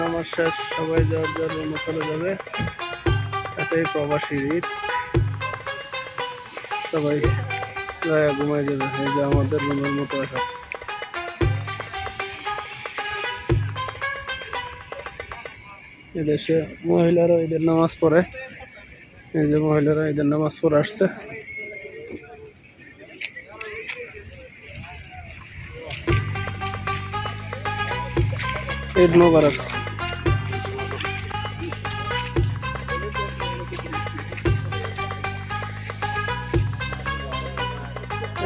নামাজ শেষ, সবাই যার যার রুমে চলে যাবে, এটাই প্রবাসী ঈদ সবাই ঘুমাই যাবে, এই যে আমাদের রুমের মতো এখন এদেশে মহিলারা ঈদের নামাজ পড়ে। এই যে মহিলারা ঈদের নামাজ পড়ে আসছে। ঈদ মোবারক।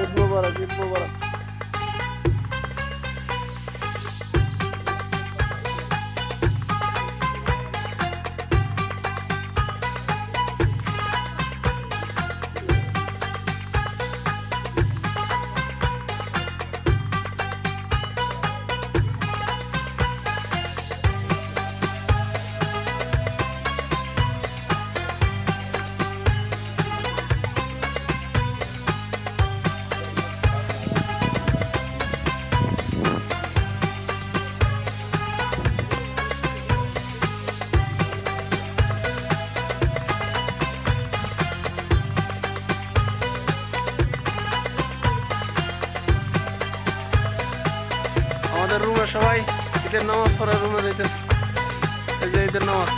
ঈদ মোবারক ঈদ মোবারক। আমাদের রুমে সবাই ঈদের নামাজ পড়ে রুমে যাইতেছে। এই যে ঈদের নামাজ।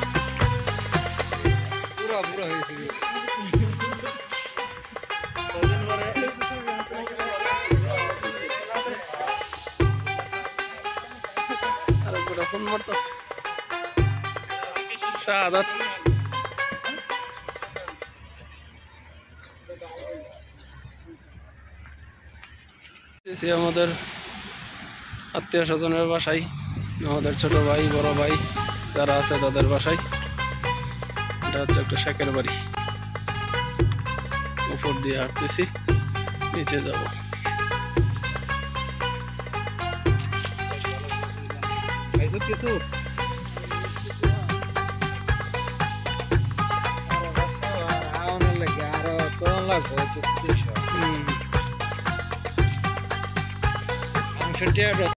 আমাদের আত্মীয় স্বজনের বাসায় আমাদের ছোট ভাই বড় ভাই যারা আছে তাদের বাসায়। এটা হচ্ছে একটা শেখের বাড়ি। উপর দিয়ে হাঁটতেছি নিচে যাব। কিছু? লাগবে